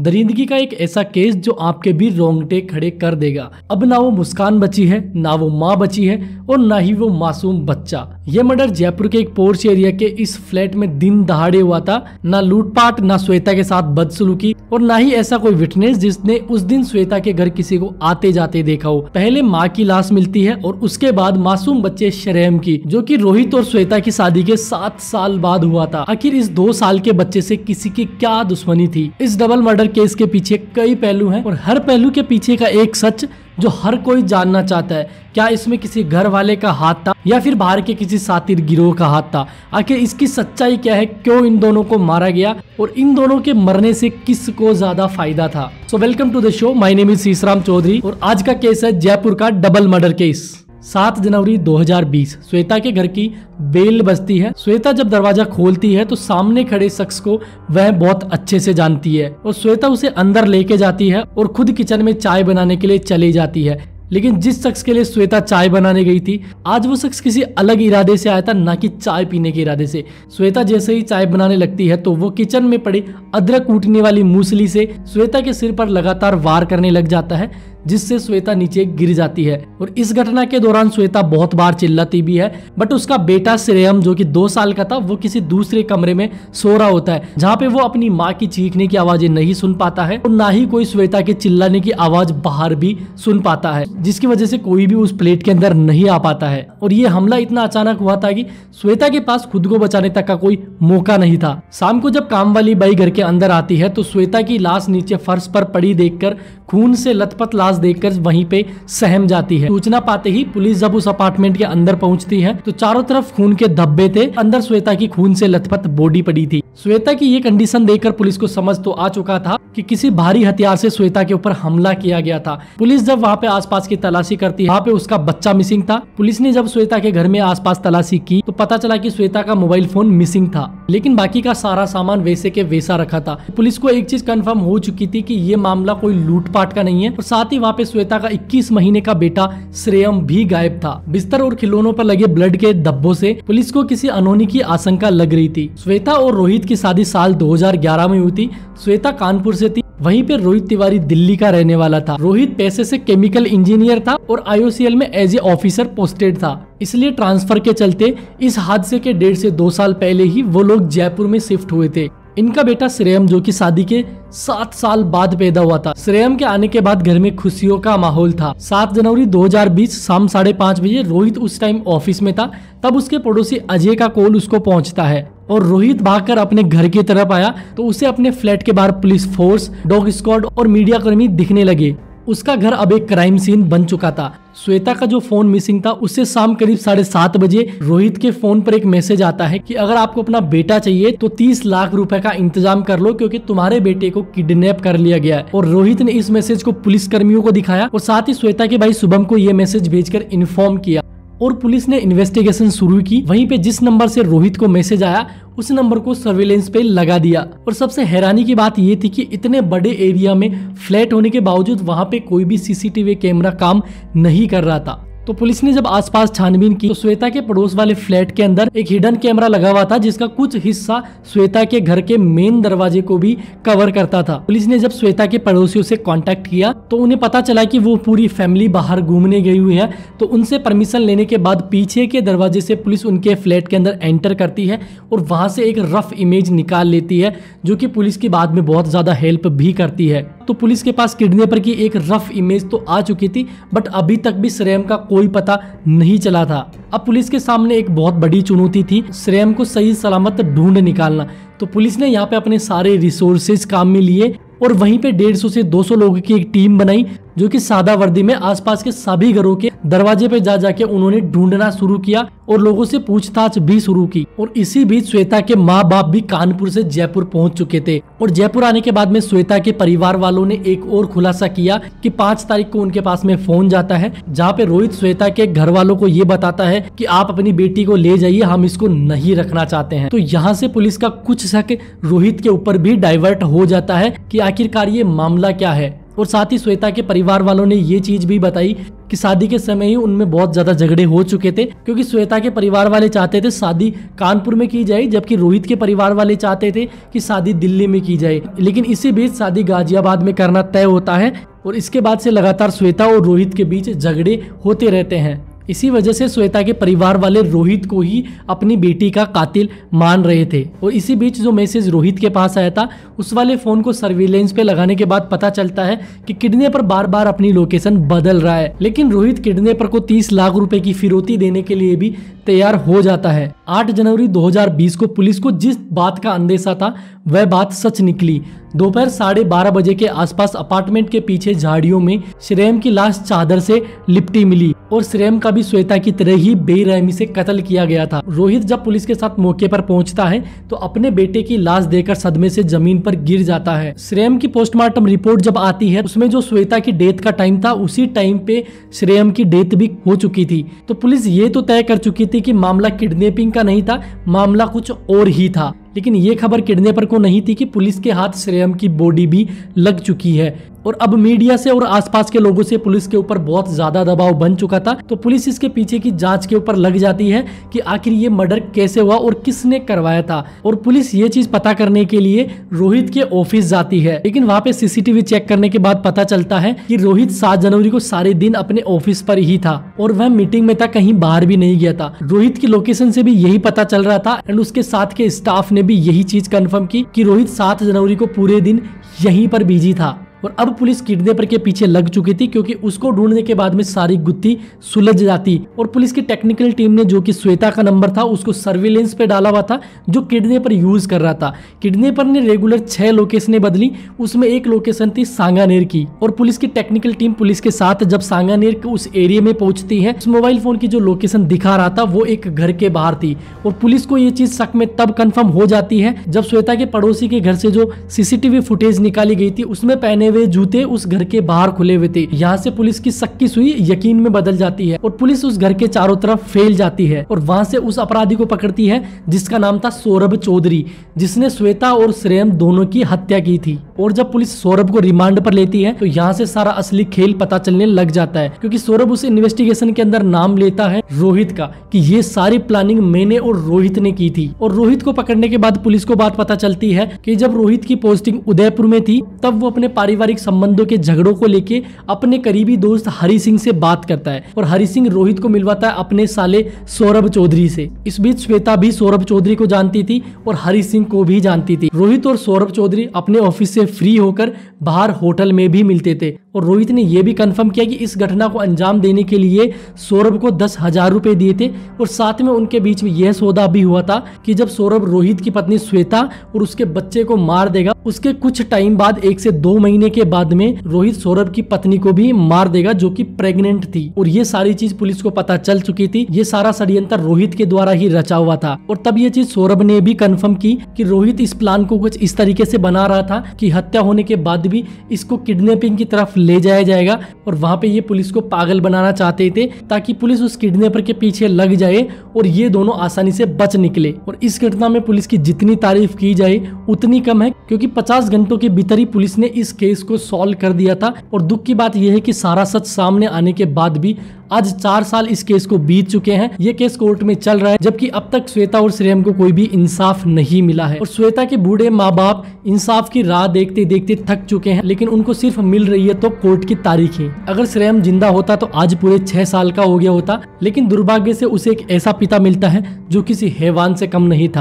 दरिंदगी का एक ऐसा केस जो आपके भी रोंगटे खड़े कर देगा। अब ना वो मुस्कान बची है, ना वो माँ बची है और ना ही वो मासूम बच्चा। ये मर्डर जयपुर के एक पोर्च एरिया के इस फ्लैट में दिन दहाड़े हुआ था। ना लूटपाट, ना श्वेता के साथ बदसलूकी और ना ही ऐसा कोई विटनेस जिसने उस दिन श्वेता के घर किसी को आते जाते देखा हो। पहले माँ की लाश मिलती है और उसके बाद मासूम बच्चे शरेम की, जो कि रोहित और श्वेता की शादी के सात साल बाद हुआ था। आखिर इस दो साल के बच्चे से किसी की क्या दुश्मनी थी? इस डबल मर्डर केस के पीछे कई पहलू हैं और हर पहलू के पीछे का एक सच जो हर कोई जानना चाहता है। क्या इसमें किसी घर वाले का हाथ था या फिर बाहर के किसी सातिर गिरोह का हाथ था? आखिर इसकी सच्चाई क्या है? क्यों इन दोनों को मारा गया और इन दोनों के मरने से किसको ज़्यादा फ़ायदा था? So welcome to the show my name is Sisaram Chaudhary और आज का केस है जयपुर का डबल मर्डर केस सात जनवरी 2020 श्वेता के घर की बेल बजती है। श्वेता जब दरवाज़ा खोलती है तो सामने खड़े शख्स को वह बहुत अच्छे से जानती है और श्वेता उसे अंदर लेके जाती है और खुद किचन में चाय बनाने के लिए चली जाती है। लेकिन जिस शख्स के लिए श्वेता चाय बनाने गई थी, आज वो शख्स किसी अलग इरादे से आया था, ना कि चाय पीने के इरादे से। श्वेता जैसे ही चाय बनाने लगती है तो वो किचन में पड़ी अदरक कूटने वाली मूसली से श्वेता के सिर पर लगातार वार करने लग जाता है। जिससे श्वेता नीचे गिर जाती है और इस घटना के दौरान श्वेता बहुत बार चिल्लाती भी है बट उसका बेटा श्रेयम, जो कि दो साल का था, वो किसी दूसरे कमरे में सो रहा होता है, जहाँ पे वो अपनी माँ की चीखने की आवाज़ें नहीं सुन पाता है और ना ही कोई श्वेता के चिल्लाने की आवाज़ बाहर भी सुन पाता है, जिसकी वजह से कोई भी उस प्लेट के अंदर नहीं आ पाता है। और ये हमला इतना अचानक हुआ था कि श्वेता के पास खुद को बचाने तक का कोई मौका नहीं था। शाम को जब काम वाली बाई घर के अंदर आती है तो श्वेता की लाश नीचे फर्श पर पड़ी देखकर खून से लथपथ लाश देखकर वहीं पे सहम जाती है। सूचना पाते ही पुलिस जब उस अपार्टमेंट के अंदर पहुँचती है तो चारों तरफ़ खून के धब्बे थे। अंदर श्वेता की खून से लथपथ बॉडी पड़ी थी। श्वेता की ये कंडीशन देखकर पुलिस को समझ तो आ चुका था कि किसी भारी हथियार से श्वेता के ऊपर हमला किया गया था। पुलिस जब वहाँ पे आसपास की तलाशी करती है, वहाँ पे उसका बच्चा मिसिंग था। पुलिस ने जब श्वेता के घर में आसपास तलाशी की तो पता चला कि श्वेता का मोबाइल फ़ोन मिसिंग था। लेकिन बाकी का सारा सामान वैसे के वैसा रखा था। पुलिस को एक चीज़ कंफर्म हो चुकी थी कि ये मामला कोई लूटपाट का नहीं है, और साथ ही वहाँ पे श्वेता का 21 महीने का बेटा श्रेयम भी गायब था। बिस्तर और खिलौनों पर लगे ब्लड के धब्बों से पुलिस को किसी अनहोनी की आशंका लग रही थी। श्वेता और रोहित की शादी साल 2011 में हुई थी। श्वेता कानपुर से थी, वहीं पे रोहित तिवारी दिल्ली का रहने वाला था। रोहित पैसे से केमिकल इंजीनियर था और आईओसीएल में एज ए ऑफिसर पोस्टेड था। इसलिए ट्रांसफ़र के चलते इस हादसे के डेढ़ से दो साल पहले ही वो लोग जयपुर में शिफ्ट हुए थे। इनका बेटा श्रेयम, जो कि शादी के सात साल बाद पैदा हुआ था। श्रेयम के आने के बाद घर में खुशियों का माहौल था। सात जनवरी 2020 शाम साढ़े पाँच बजे रोहित उस टाइम ऑफ़िस में था। तब उसके पड़ोसी अजय का कॉल उसको पहुँचता है और रोहित भागकर अपने घर की तरफ़ आया तो उसे अपने फ्लैट के बाहर पुलिस फोर्स, डॉग स्क्वाड और मीडिया कर्मी दिखने लगे। उसका घर अब एक क्राइम सीन बन चुका था। श्वेता का जो फ़ोन मिसिंग था, उससे शाम करीब साढ़े सात बजे रोहित के फ़ोन पर एक मैसेज आता है कि अगर आपको अपना बेटा चाहिए तो तीस लाख रुपए का इंतज़ाम कर लो, क्योंकि तुम्हारे बेटे को किडनैप कर लिया गया है। और रोहित ने इस मैसेज को पुलिस कर्मियों को दिखाया और साथ ही श्वेता के भाई शुभम को यह मैसेज भेजकर इन्फॉर्म किया। और पुलिस ने इन्वेस्टिगेशन शुरू की। वहीं पे जिस नंबर से रोहित को मैसेज आया, उस नंबर को सर्वेलेंस पे लगा दिया। और सबसे हैरानी की बात ये थी कि इतने बड़े एरिया में फ्लैट होने के बावजूद वहाँ पे कोई भी सीसीटीवी कैमरा काम नहीं कर रहा था। तो पुलिस ने जब आसपास छानबीन की तो श्वेता के पड़ोस वाले फ्लैट के अंदर एक हिडन कैमरा लगा हुआ था, जिसका कुछ हिस्सा श्वेता के घर के मेन दरवाजे को भी कवर करता था। पुलिस ने जब श्वेता के पड़ोसियों से कांटेक्ट किया तो उन्हें पता चला कि वो पूरी फैमिली बाहर घूमने गई हुई है। तो उनसे परमिशन लेने के बाद पीछे के दरवाजे से पुलिस उनके फ्लैट के अंदर एंटर करती है और वहाँ से एक रफ इमेज निकाल लेती है, जो कि पुलिस की बाद में बहुत ज़्यादा हेल्प भी करती है। तो पुलिस के पास किडनेपर की एक रफ इमेज तो आ चुकी थी, बट अभी तक भी श्रेयम का कोई पता नहीं चला था। अब पुलिस के सामने एक बहुत बड़ी चुनौती थी, श्रेयम को सही सलामत ढूंढ निकालना। तो पुलिस ने यहाँ पे अपने सारे रिसोर्सेज काम में लिए और वहीं पे 150 से 200 लोगों की एक टीम बनाई जो कि सादा वर्दी में आसपास के सभी घरों के दरवाजे पे जा जाके उन्होंने ढूंढना शुरू किया और लोगों से पूछताछ भी शुरू की। और इसी बीच श्वेता के माँ बाप भी कानपुर से जयपुर पहुँच चुके थे। और जयपुर आने के बाद में श्वेता के परिवार वालों ने एक और खुलासा किया कि पाँच तारीख को उनके पास में फ़ोन जाता है, जहाँ पे रोहित श्वेता के घर वालों को ये बताता है की आप अपनी बेटी को ले जाइए, हम इसको नहीं रखना चाहते हैं। तो यहाँ से पुलिस का कुछ शक रोहित के ऊपर भी डाइवर्ट हो जाता है की आखिरकार ये मामला क्या है। और साथ ही श्वेता के परिवार वालों ने ये चीज़ भी बताई कि शादी के समय ही उनमें बहुत ज़्यादा झगड़े हो चुके थे, क्योंकि श्वेता के परिवार वाले चाहते थे शादी कानपुर में की जाए, जबकि रोहित के परिवार वाले चाहते थे कि शादी दिल्ली में की जाए। लेकिन इसी बीच शादी गाजियाबाद में करना तय होता है और इसके बाद से लगातार श्वेता और रोहित के बीच झगड़े होते रहते हैं। इसी वजह से श्वेता के परिवार वाले रोहित को ही अपनी बेटी का कातिल मान रहे थे। और इसी बीच जो मैसेज रोहित के पास आया था, उस वाले फ़ोन को सर्विलेंस पे लगाने के बाद पता चलता है कि किडनेपर बार बार अपनी लोकेशन बदल रहा है। लेकिन रोहित किडनेपर को 30 लाख रुपए की फिरौती देने के लिए भी तैयार हो जाता है। 8 जनवरी 2020 को पुलिस को जिस बात का अंदेशा था, वह बात सच निकली। दोपहर साढ़े बारह बजे के आसपास अपार्टमेंट के पीछे झाड़ियों में श्रेयम की लाश चादर से लिपटी मिली और श्रेयम का भी श्वेता की तरह ही बेरहमी से कत्ल किया गया था। रोहित जब पुलिस के साथ मौके पर पहुँचता है तो अपने बेटे की लाश देकर सदमे से ज़मीन पर गिर जाता है। श्रेयम की पोस्टमार्टम रिपोर्ट जब आती है, उसमें जो श्वेता की डेथ का टाइम था, उसी टाइम पे श्रेयम की डेथ भी हो चुकी थी। तो पुलिस ये तो तय कर चुकी थी कि मामला किडनैपिंग का नहीं था, मामला कुछ और ही था। लेकिन ये खबर किडनेपर को नहीं थी कि पुलिस के हाथ श्रेयम की बॉडी भी लग चुकी है। और अब मीडिया से और आसपास के लोगों से पुलिस के ऊपर बहुत ज़्यादा दबाव बन चुका था। तो पुलिस इसके पीछे की जाँच के ऊपर लग जाती है कि आखिर ये मर्डर कैसे हुआ और किसने करवाया था। और पुलिस ये चीज़ पता करने के लिए रोहित के ऑफ़िस जाती है। लेकिन वहाँ पे सीसीटीवी चेक करने के बाद पता चलता है कि रोहित सात जनवरी को सारे दिन अपने ऑफ़िस पर ही था और वह मीटिंग में था, कहीं बाहर भी नहीं गया था। रोहित की लोकेशन से भी यही पता चल रहा था एंड उसके साथ के स्टाफ ने भी यही चीज़ कंफर्म की कि रोहित सात जनवरी को पूरे दिन यहीं पर बिज़ी था। और अब पुलिस किडनेपर के पीछे लग चुकी थी क्योंकि उसको ढूँढने के बाद में सारी गुत्थी सुलझ जाती। और पुलिस की टेक्निकल टीम ने जो कि श्वेता का नंबर था, उसको सर्विलेंस पे डाला हुआ था, जो किडनेपर यूज़ कर रहा था। किडनेपर ने रेगुलर छह लोकेशन बदली, उसमें एक लोकेशन थी सांगानेर की। और पुलिस की टेक्निकल टीम पुलिस के साथ जब सांगानेर के उस एरिया में पहुँचती है, उस मोबाइल फ़ोन की जो लोकेशन दिखा रहा था, वो एक घर के बाहर थी। और पुलिस को ये चीज़ शक में तब कंफर्म हो जाती है, जब श्वेता के पड़ोसी के घर से जो सीसीटीवी फुटेज निकाली गई थी, उसमें पहने हुए जूते उस घर के बाहर खुले हुए थे। यहाँ से पुलिस की सक्की सुई यकीन में बदल जाती है और पुलिस उस घर के चारों तरफ़ फैल जाती है और वहाँ से उस अपराधी को पकड़ती है, जिसका नाम था सौरभ चौधरी, जिसने श्वेता और श्रेयम दोनों की हत्या की थी। और जब पुलिस सौरभ को रिमांड पर लेती है तो यहाँ से सारा असली खेल पता चलने लग जाता है, क्योंकि सौरभ उस इन्वेस्टिगेशन के अंदर नाम लेता है रोहित का, कि ये सारी प्लानिंग मैंने और रोहित ने की थी। और रोहित को पकड़ने के बाद पुलिस को बात पता चलती है कि जब रोहित की पोस्टिंग उदयपुर में थी, तब वो अपने पारिवारिक संबंधों के झगड़ों को लेके अपने करीबी दोस्त हरि सिंह से बात करता है और हरि सिंह रोहित को मिलवाता है अपने साले सौरभ चौधरी से। इस बीच श्वेता भी सौरभ चौधरी को जानती थी और हरि सिंह को भी जानती थी। रोहित और सौरभ चौधरी अपने ऑफ़िस से फ्री होकर बाहर होटल में भी मिलते थे। और रोहित ने यह भी कंफर्म किया कि इस घटना को अंजाम देने के लिए सौरभ को दस हज़ार रुपए दिए थे और साथ में उनके बीच में यह सौदा भी हुआ था कि जब सौरभ रोहित की पत्नी श्वेता और उसके बच्चे को मार देगा, उसके कुछ टाइम बाद, एक से दो महीने के बाद में रोहित सौरभ की पत्नी को भी मार देगा जो की प्रेगनेंट थी। और ये सारी चीज़ पुलिस को पता चल चुकी थी। ये सारा षड्यंत्र रोहित के द्वारा ही रचा हुआ था। और तब ये चीज़ सौरभ ने भी कंफर्म की कि रोहित इस प्लान को कुछ इस तरीके से बना रहा था कि हत्या होने के बाद भी इसको किडनैपिंग की तरफ़ ले जाया जाएगा और वहाँ पे ये पुलिस को पागल बनाना चाहते थे ताकि पुलिस उस किडनैपर के पीछे लग जाए और ये दोनों आसानी से बच निकले। और इस घटना में पुलिस की जितनी तारीफ़ की जाए, उतनी कम है, क्योंकि 50 घंटों के भीतर ही पुलिस ने इस केस को सॉल्व कर दिया था। और दुख की बात यह है कि सारा सच सामने आने के बाद भी आज चार साल इस केस को बीत चुके हैं। ये केस कोर्ट में चल रहा है, जबकि अब तक श्वेता और श्रेयम को कोई भी इंसाफ नहीं मिला है। और श्वेता के बूढ़े माँ बाप इंसाफ की राह देखते देखते थक चुके हैं, लेकिन उनको सिर्फ़ मिल रही है तो कोर्ट की तारीखें। अगर श्रेयम ज़िंदा होता तो आज पूरे छह साल का हो गया होता, लेकिन दुर्भाग्य से उसे एक ऐसा पिता मिलता है जो किसी हैवान से कम नहीं था।